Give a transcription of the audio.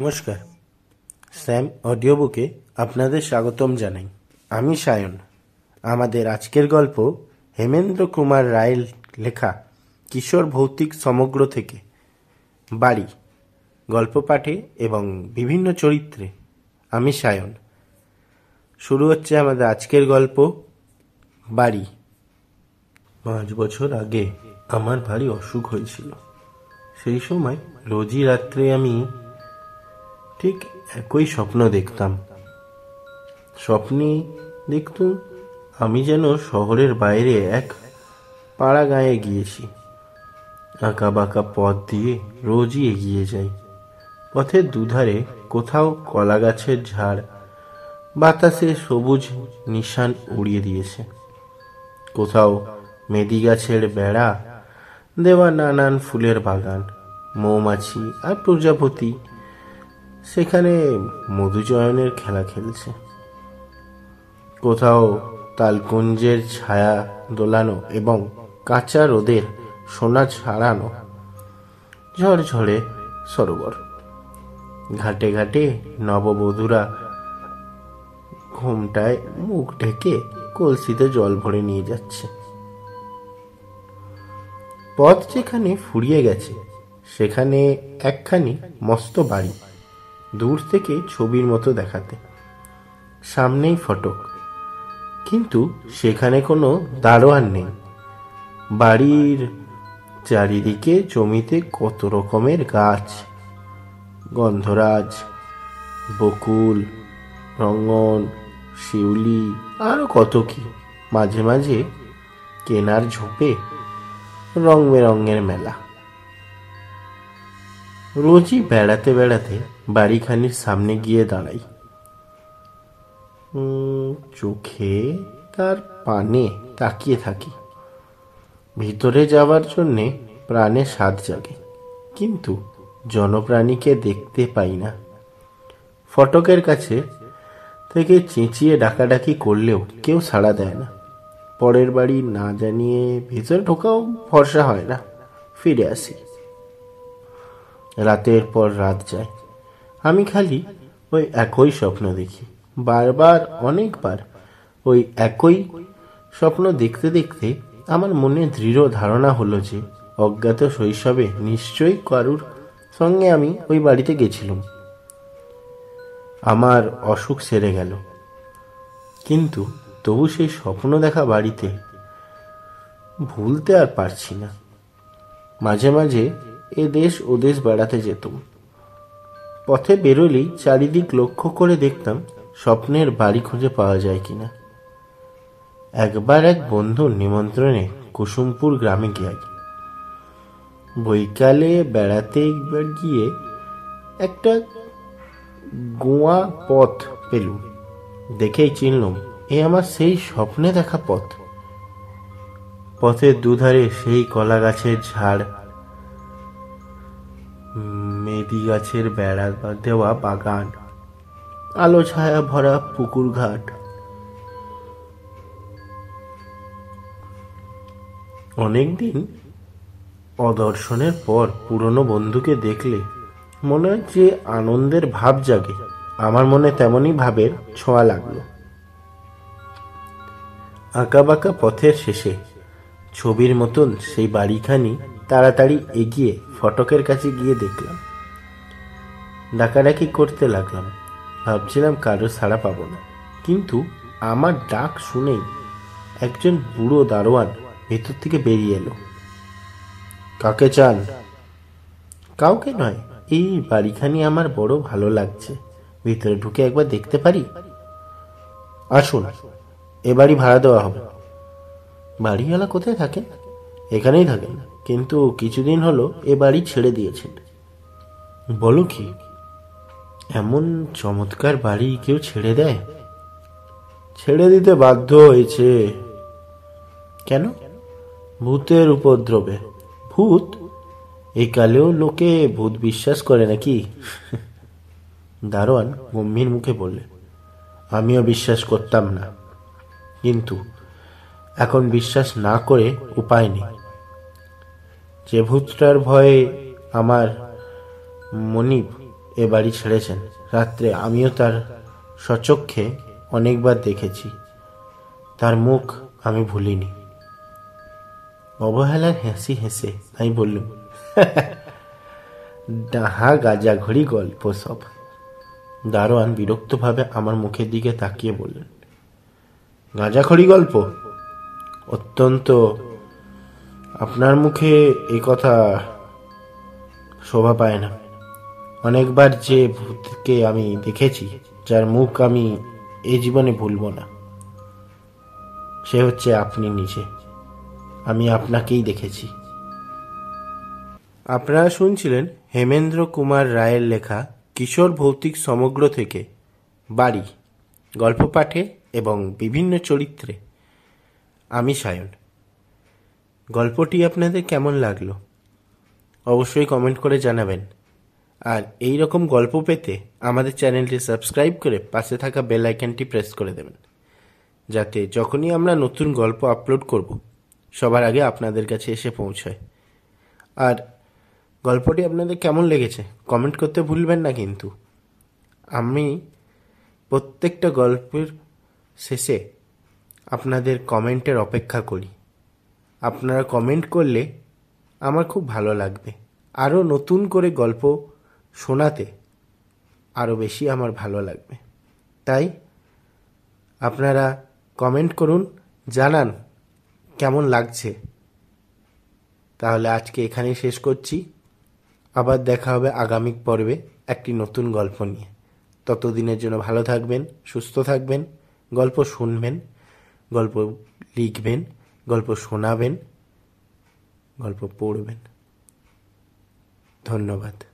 নমস্কার। Sam audio বুকে আপনাদের স্বাগতম জানাই। আমি সায়ন। আমাদের আজকের গল্প হেমেন্দ্র কুমার রায়ের লেখা কিশোর ভৌতিক সমগ্র থেকে। বাড়ি, গল্প পাঠে এবং বিভিন্ন চরিত্রে। আমি সায়ন। শুরু হচ্ছে আমাদের আজকের গল্প, বাড়ি। পাঁচ বছর আগে আমার ভারী অসুখ হয়েছিল। সেই সময় রোজই রাত্রে আমি ঠিক একই স্বপ্ন দেখতাম। স্বপ্নে দেখতুম আমি যেন শহরের বাইরে এক পাড়া গাঁয়ে গিয়েছি। আঁকা বাঁকা পথ দিয়ে রোজই এগিয়ে যাই। পথের দুধারে কোথাও কলা গাছের ঝাড়, বাতাসে সবুজ নিশান উড়িয়ে দিয়েছে। কোথাও মেদি গাছের বেড়া, দেওয়া নানান ফুলের বাগান, মৌমাছি আর প্রজাপতি সেখানে মধুচয়নের খেলা খেলছে। কোথাও তালকুঞ্জের ছায়া দোলানো এবং কাঁচা রোদের সোনা ছাড়ানো ঝরঝরে সরোবর। ঘাটে ঘাটে নববধূরা ঘুমটায় মুখ ঢেকে কলসিতে জল ভরে নিয়ে যাচ্ছে। পথ যেখানে ফুরিয়ে গেছে, সেখানে একখানি মস্ত বাড়ি। দূর থেকে ছবির মতো দেখাতে। সামনেই ফটক। কিন্তু সেখানে কোনো দারোয়ান নেই। বাড়ির চারিদিকে জমিতে কত রকমের গাছ, গন্ধরাজ, বকুল রঙন শিউলি আরও কত কি। মাঝে মাঝে কেনার ঝোপে রং বেরঙের মেলা। রোজই বেড়াতে বেড়াতে বাড়িখানির সামনে গিয়ে দাঁড়াই। চোখে তার পানে তাকিয়ে থাকি। ভিতরে যাওয়ার জন্যে প্রাণে স্বাদ জাগে, কিন্তু জনপ্রাণীকে দেখতে পাই না। ফটকের কাছে থেকে চেঁচিয়ে ডাকাডাকি করলেও কেউ সাড়া দেয় না। পরের বাড়ি না জানিয়ে ভিতরে ঢোকাও ভরসা হয় না। ফিরে আসি। রাতের পর রাত যায়। আমি খালি ওই একই স্বপ্ন দেখি। বারবার, অনেকবার ওই একই স্বপ্ন দেখতে দেখতে আমার মনে দৃঢ় ধারণা হলো যে, অজ্ঞাত শৈশবে নিশ্চয়ই কারুর সঙ্গে আমি ওই বাড়িতে গেছিলাম। আমার অসুখ সেরে গেল। কিন্তু তবু সেই স্বপ্ন দেখা বাড়িতে ভুলতে আর পারছি না। মাঝে মাঝে এ দেশ ও দেশ বেড়াতে যেতাম পথে বেরোলেই চারিদিক লক্ষ্য করে দেখতাম স্বপ্নের বাড়ি খুঁজে পাওয়া যায় কিনা। একবার এক বন্ধুর নিমন্ত্রণে কুসুমপুর গ্রামে গিয়ে বৈকালে বেড়াতে একবার গিয়ে একটা গোয়া পথ পেলুম। দেখেই চিনলুম, এ আমার সেই স্বপ্নে দেখা পথ। পথের দুধারে সেই কলা গাছের ঝাড় মেদি গাছের বেড়া দেওয়া বাগান, আলো ছায়া ভরা পুকুর ঘাট। অনেকদিন অদর্শনের পর পুরনো বন্ধুকে দেখলে মনে হয় যে আনন্দের ভাব জাগে। আমার মনে তেমনই ভাবের ছোঁয়া লাগল। আঁকা বাঁকা পথের শেষে ছবির মতন সেই বাড়িখানি তাড়াতাড়ি এগিয়ে ফটকের কাছে গিয়ে দেখলাম। ডাকাডাকি করতে লাগলাম। ভাবছিলাম কারও সাড়া পাবো না। কিন্তু আমার ডাক শুনেই একজন বুড়ো দারোয়ান ভেতর থেকে বেরিয়ে এলো। কাকে চান? কাউকে নয়, এই বাড়িখানি আমার বড় ভালো লাগছে। ভিতরে ঢুকে একবার দেখতে পারি? আসুন, এ বাড়ি ভাড়া দেওয়া হবে। বাড়িওয়ালা কোথায় থাকেন এখানেই থাকেন, কিন্তু কিছুদিন হলো এ বাড়ি ছেড়ে দিয়েছেন। বলো কি? এমন চমৎকার বাড়ি কেউ ছেড়ে দেয়? ছেড়ে দিতে বাধ্য হয়েছে। কেন? ভূতের উপদ্রবে। ভূত? এই কালেও লোকে ভূত বিশ্বাস করে নাকি? দারোয়ান গম্ভীর মুখে বললে, আমিও বিশ্বাস করতাম না। কিন্তু এখন বিশ্বাস না করে উপায় নেই। যে ভূতটার ভয়ে আমার মনিব এ বাড়ি ছেড়েছেন। রাত্রে আমিও তার সচক্ষে অনেকবার দেখেছি। তার মুখ আমি ভুলিনি। অবহেলার হেসি হেসে আমি বললুম, ডাহা গাজা ঘড়ি গল্প সব। দারোয়ান বিরক্তভাবে আমার মুখের দিকে তাকিয়ে বললেন, গাঁজা গাঁজাখড়ি গল্প? অত্যন্ত আপনার মুখে এই কথা শোভা পায় না। অনেকবার যে ভূতকে আমি দেখেছি, যার মুখ আমি এই জীবনে ভুলব না। সে হচ্ছে আপনি নিজে। আমি আপনাকেই দেখেছি। আপনারা শুনছিলেন হেমেন্দ্র কুমার রায়ের লেখা কিশোর ভৌতিক সমগ্র থেকে বাড়ি গল্প পাঠে এবং বিভিন্ন চরিত্রে। আমি সায়ন। গল্পটি আপনাদের কেমন লাগল? অবশ্যই কমেন্ট করে জানাবেন। আর এই রকম গল্প পেতে আমাদের চ্যানেলটি সাবস্ক্রাইব করে পাশে থাকা বেল আইকনটি প্রেস করে দেবেন। যাতে যখনই আমরা নতুন গল্প আপলোড করব, সবার আগে আপনাদের কাছে এসে পৌঁছায়। আর গল্পটি আপনাদের কেমন লেগেছে কমেন্ট করতে ভুলবেন না কিন্তু। আমি প্রত্যেকটা গল্পের শেষে আপনাদের কমেন্টের অপেক্ষা করি। আপনারা কমেন্ট করলে আমার খুব ভালো লাগবে। আরও নতুন করে গল্প শোনাতে আরও বেশি আমার ভালো লাগবে। তাই আপনারা কমেন্ট করুন, জানান কেমন লাগছে। তাহলে আজকে এখানেই শেষ করছি। আবার দেখা হবে আগামী পর্বে একটি নতুন গল্প নিয়ে। ততদিনের জন্য ভালো থাকবেন, সুস্থ থাকবেন, গল্প শুনবেন, গল্প লিখবেন, গল্প শোনাবেন, গল্প পড়বেন। ধন্যবাদ।